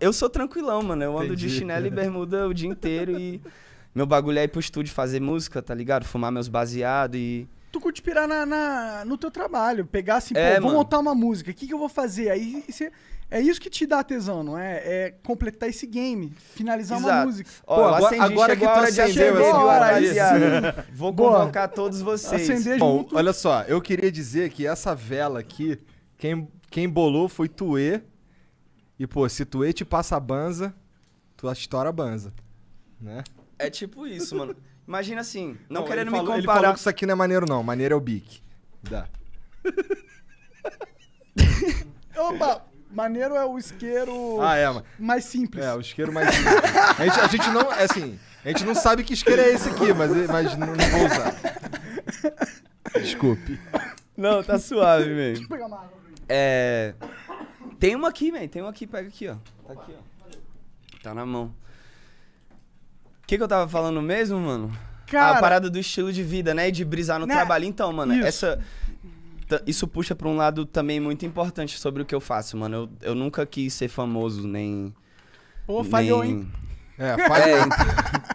Eu sou tranquilão, mano. Eu ando Entendi. de chinelo e bermuda o dia inteiro e meu bagulho é ir pro estúdio fazer música, tá ligado? Fumar meus baseados e. Tu curte pirar na, na- no teu trabalho, pegar assim, É, pô, vou mano. montar uma música, o que, que eu vou fazer? Aí você- é isso que te dá tesão, não é? É completar esse game, finalizar uma Exato. música. Ó, Pô, agora- acendi, agora chegou que a tu acendeu acender, esse rapaziada? Vou Boa. convocar todos vocês. Acender Bom, junto. olha só, eu queria dizer que essa vela aqui, quem, quem bolou foi Tuê. E, pô, se Tuê te passa a banza, tu estoura a banza. Né? É tipo isso, mano. Imagina assim, não, ele querendo falou- me Ele falou comparar. que isso aqui não é maneiro, não. Maneiro é o Bic. Dá. Opa, maneiro é o isqueiro Ah, é, mano. mais simples. É, o isqueiro mais. a, gente, a gente não. É assim. A gente não sabe que isqueiro é esse aqui, mas, mas não, não vou usar. Desculpe. Não, tá suave, velho. Deixa eu pegar uma água. pra mim. É. Tem uma aqui, velho. Tem uma aqui, pega aqui, ó. Tá aqui, ó. Tá na mão. O que, que eu tava falando mesmo, mano? Cara, a parada do estilo de vida, né? E de brisar no Né? trabalho. Então, mano, Isso. essa. Isso puxa pra um lado também muito importante sobre o que eu faço, mano. Eu, eu nunca quis ser famoso, nem. pô, falhou, nem... hein? É, faz, É,